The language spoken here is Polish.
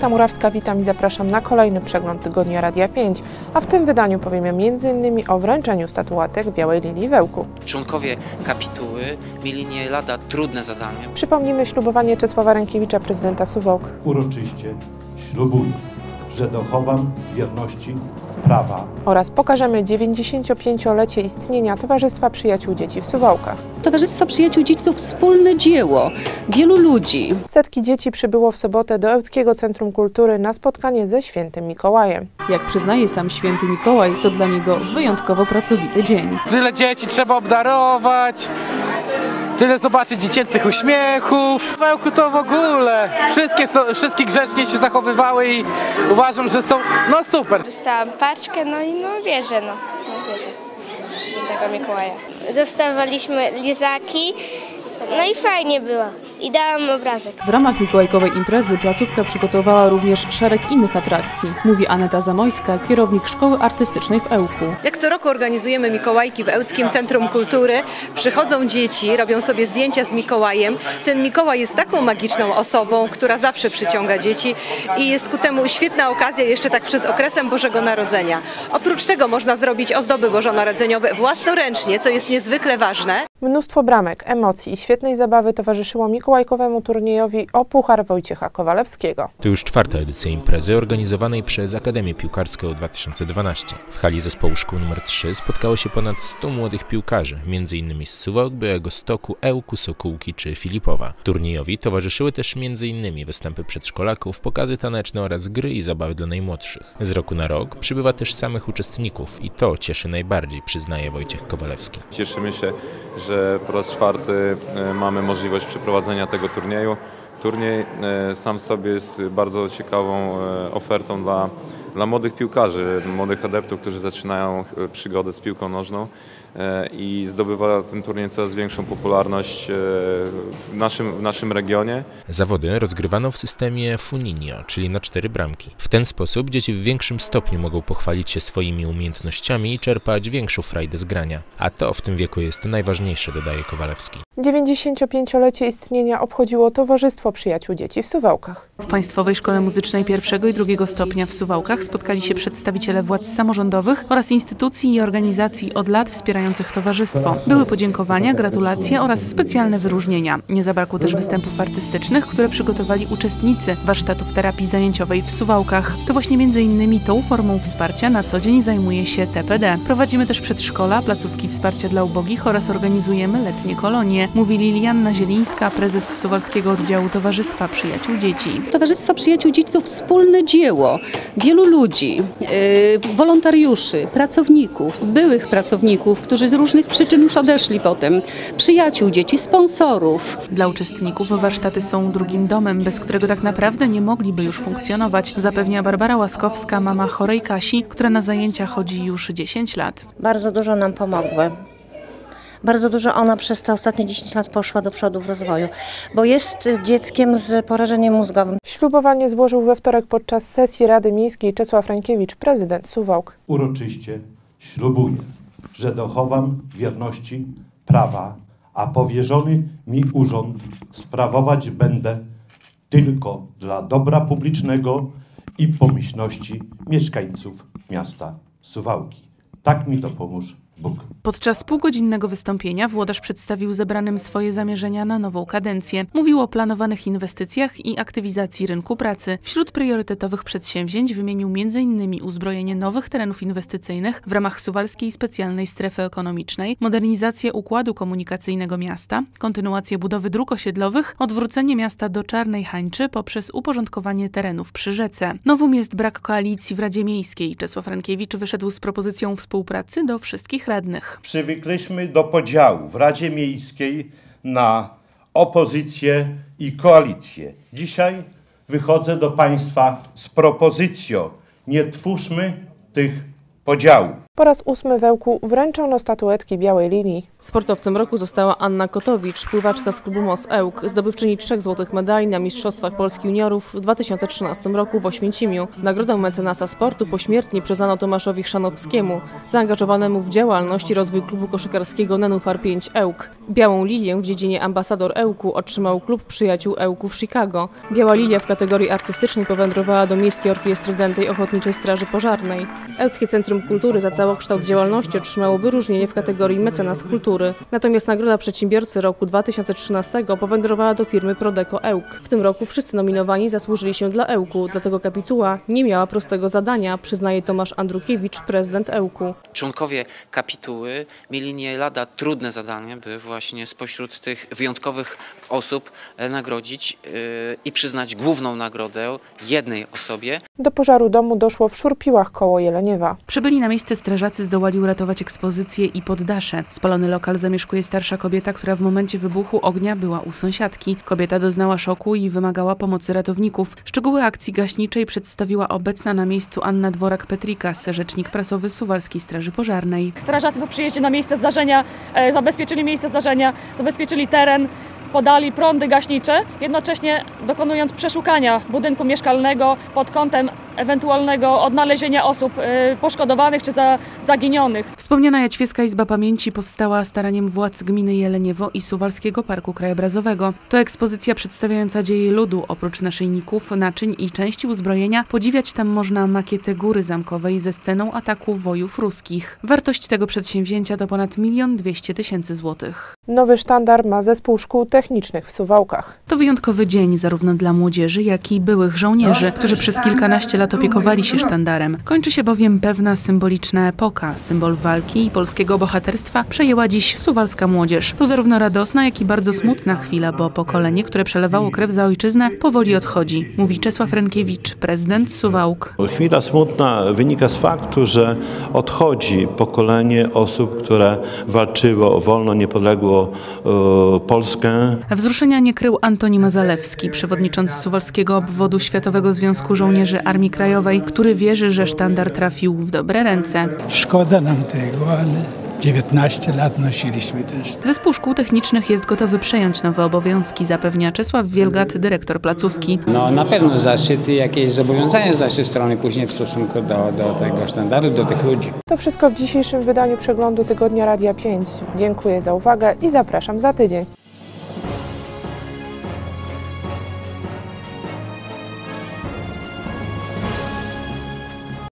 Elżbieta Murawska, witam i zapraszam na kolejny przegląd Tygodnia Radia 5, a w tym wydaniu powiemy m.in. o wręczeniu statuatek Białej Lilii Wełku. Członkowie kapituły mieli nie lada trudne zadanie. Przypomnimy ślubowanie Czesława Rękiewicza, prezydenta Suwałk. Uroczyście ślubuję, że dochowam wierności prawa Oraz pokażemy 95-lecie istnienia Towarzystwa Przyjaciół Dzieci w Suwałkach. Towarzystwo Przyjaciół Dzieci to wspólne dzieło wielu ludzi. Setki dzieci przybyło w sobotę do Ełckiego Centrum Kultury na spotkanie ze świętym Mikołajem. Jak przyznaje sam święty Mikołaj, to dla niego wyjątkowo pracowity dzień. Tyle dzieci trzeba obdarować. Tyle zobaczyć dziecięcych uśmiechów. W to w ogóle. Wszystkie, są, wszystkie grzecznie się zachowywały i uważam, że są no super. Dostałam paczkę, no i no wierzę, no. no wierzę w tego Mikołaja. Dostawaliśmy lizaki, no i fajnie było. I dałam obrazek. W ramach mikołajkowej imprezy placówka przygotowała również szereg innych atrakcji, mówi Aneta Zamojska, kierownik Szkoły Artystycznej w Ełku. Jak co roku organizujemy Mikołajki w Ełckim Centrum Kultury. Przychodzą dzieci, robią sobie zdjęcia z Mikołajem. Ten Mikołaj jest taką magiczną osobą, która zawsze przyciąga dzieci i jest ku temu świetna okazja jeszcze tak przed okresem Bożego Narodzenia. Oprócz tego można zrobić ozdoby bożonarodzeniowe własnoręcznie, co jest niezwykle ważne. Mnóstwo bramek, emocji i świetnej zabawy towarzyszyło mikołajkowemu turniejowi o Puchar Wojciecha Kowalewskiego. To już czwarta edycja imprezy organizowanej przez Akademię Piłkarską 2012. W hali zespołu szkół nr 3 spotkało się ponad 100 młodych piłkarzy, m.in. z Suwałk, Białego Stoku, Ełku, Sokółki czy Filipowa. Turniejowi towarzyszyły też m.in. występy przedszkolaków, pokazy taneczne oraz gry i zabawy dla najmłodszych. Z roku na rok przybywa też samych uczestników i to cieszy najbardziej, przyznaje Wojciech Kowalewski. Cieszymy się, że po raz czwarty e, mamy możliwość przeprowadzenia tego turnieju. Turniej e, sam sobie jest bardzo ciekawą e, ofertą dla, dla młodych piłkarzy, młodych adeptów, którzy zaczynają e, przygodę z piłką nożną e, i zdobywa ten turniej coraz większą popularność e, w naszym, w naszym regionie. Zawody rozgrywano w systemie Funinio, czyli na cztery bramki. W ten sposób dzieci w większym stopniu mogą pochwalić się swoimi umiejętnościami i czerpać większą frajdę z grania. A to w tym wieku jest najważniejsze, dodaje Kowalewski. 95-lecie istnienia obchodziło Towarzystwo Przyjaciół Dzieci w Suwałkach. W Państwowej Szkole Muzycznej pierwszego i drugiego stopnia w Suwałkach spotkali się przedstawiciele władz samorządowych oraz instytucji i organizacji od lat wspierających towarzystwo. Były podziękowania, gratulacje oraz specjalne wyróżnienia. Nie zabrakło też występów artystycznych, które przygotowali uczestnicy warsztatów terapii zajęciowej w Suwałkach. To właśnie między innymi tą formą wsparcia na co dzień zajmuje się TPD. Prowadzimy też przedszkola, placówki wsparcia dla ubogich oraz organizujemy letnie kolonie, mówi Lilianna Zielińska, prezes Suwalskiego Oddziału Towarzystwa Przyjaciół Dzieci. Towarzystwo Przyjaciół Dzieci to wspólne dzieło wielu ludzi, yy, wolontariuszy, pracowników, byłych pracowników, którzy z różnych przyczyn już odeszli potem, przyjaciół dzieci, sponsorów. Dla uczestników warsztaty są drugim domem, bez którego tak naprawdę nie mogliby już funkcjonować, zapewnia Barbara Łaskowska, mama chorej Kasi, która na zajęcia chodzi już 10 lat. Bardzo dużo nam pomogły. Bardzo dużo ona przez te ostatnie 10 lat poszła do przodu w rozwoju, bo jest dzieckiem z porażeniem mózgowym. Ślubowanie złożył we wtorek podczas sesji Rady Miejskiej Czesław Rękiewicz, prezydent Suwałk. uroczyście ślubuję, że dochowam wierności prawa, a powierzony mi urząd sprawować będę tylko dla dobra publicznego i pomyślności mieszkańców miasta Suwałki. Tak mi to pomóż. Podczas półgodzinnego wystąpienia włodarz przedstawił zebranym swoje zamierzenia na nową kadencję. Mówił o planowanych inwestycjach i aktywizacji rynku pracy. Wśród priorytetowych przedsięwzięć wymienił m.in. uzbrojenie nowych terenów inwestycyjnych w ramach Suwalskiej Specjalnej Strefy Ekonomicznej, modernizację układu komunikacyjnego miasta, kontynuację budowy dróg osiedlowych, odwrócenie miasta do Czarnej Hańczy poprzez uporządkowanie terenów przy rzece. Nowum jest brak koalicji w Radzie Miejskiej. Czesław Rankiewicz wyszedł z propozycją współpracy do wszystkich Przywykliśmy do podziału w Radzie Miejskiej na opozycję i koalicję. Dzisiaj wychodzę do Państwa z propozycją. Nie twórzmy tych podziałów. Po raz ósmy w Ełku wręczono statuetki Białej Linii. Sportowcem roku została Anna Kotowicz, pływacza z klubu MOS Ełk, zdobywczyni trzech złotych medali na Mistrzostwach Polski Juniorów w 2013 roku w Oświęcimiu. Nagrodę mecenasa sportu pośmiertnie przyznano Tomaszowi Chrzanowskiemu, zaangażowanemu w działalność i rozwój klubu koszykarskiego Nenufar 5 Ełk. Białą lilię w dziedzinie ambasador Ełku otrzymał klub przyjaciół Ełku w Chicago. Biała lilia w kategorii artystycznej powędrowała do Miejskiej Orkiestry Dętej Ochotniczej Straży Pożarnej. Ełckie Centrum Kultury za całokształt działalności otrzymało wyróżnienie w kategorii mecenas kultury. Natomiast Nagroda Przedsiębiorcy roku 2013 powędrowała do firmy Prodeco Ełk. W tym roku wszyscy nominowani zasłużyli się dla Ełku, dlatego kapituła nie miała prostego zadania, przyznaje Tomasz Andrukiewicz, prezydent Ełku. Członkowie kapituły mieli nie lada trudne zadanie, by właśnie spośród tych wyjątkowych osób e, nagrodzić yy, i przyznać główną nagrodę jednej osobie. Do pożaru domu doszło w Szurpiłach koło Jeleniewa. Przybyli na miejsce strażacy zdołali uratować ekspozycję i poddasze. Spalony lokal zamieszkuje starsza kobieta, która w momencie wybuchu ognia była u sąsiadki. Kobieta doznała szoku i wymagała pomocy ratowników. Szczegóły akcji gaśniczej przedstawiła obecna na miejscu Anna Dworak-Petrikas, rzecznik prasowy Suwalskiej Straży Pożarnej. Strażacy po przyjeździe na miejsce zdarzenia e, zabezpieczyli miejsce zdarzenia, zabezpieczyli teren, podali prądy gaśnicze, jednocześnie dokonując przeszukania budynku mieszkalnego pod kątem ewentualnego odnalezienia osób e, poszkodowanych czy za, zaginionych. Wspomniana Jaćwieska Izba Pamięci powstała staraniem władz gminy Jeleniewo i Suwalskiego Parku Krajobrazowego. To ekspozycja przedstawiająca dzieje ludu. Oprócz naszyjników, naczyń i części uzbrojenia podziwiać tam można makietę góry zamkowej ze sceną ataku wojów ruskich. Wartość tego przedsięwzięcia to ponad milion dwieście tysięcy złotych. Nowy sztandar ma zespół szkół technicznych w Suwałkach. To wyjątkowy dzień zarówno dla młodzieży, jak i byłych żołnierzy, którzy przez kilkanaście lat opiekowali się sztandarem. Kończy się bowiem pewna symboliczna epoka. Symbol walki i polskiego bohaterstwa przejęła dziś suwalska młodzież. To zarówno radosna, jak i bardzo smutna chwila, bo pokolenie, które przelewało krew za ojczyznę, powoli odchodzi, mówi Czesław Rękiewicz, prezydent Suwałk. Chwila smutna wynika z faktu, że odchodzi pokolenie osób, które walczyło o wolną, niepodległą e, Polskę. Wzruszenia nie krył Antoni Mazalewski, przewodniczący Suwalskiego Obwodu Światowego Związku Żołnierzy Armii Krajowej, który wierzy, że sztandar trafił w dobre ręce. Szkoda nam tego, ale 19 lat nosiliśmy też. Zespół szkół technicznych jest gotowy przejąć nowe obowiązki, zapewnia Czesław Wielgat, dyrektor placówki. No na pewno zaszczyt i jakieś zobowiązania z naszej strony później w stosunku do, do tego sztandaru, do tych ludzi. To wszystko w dzisiejszym wydaniu przeglądu Tygodnia Radia 5. Dziękuję za uwagę i zapraszam za tydzień.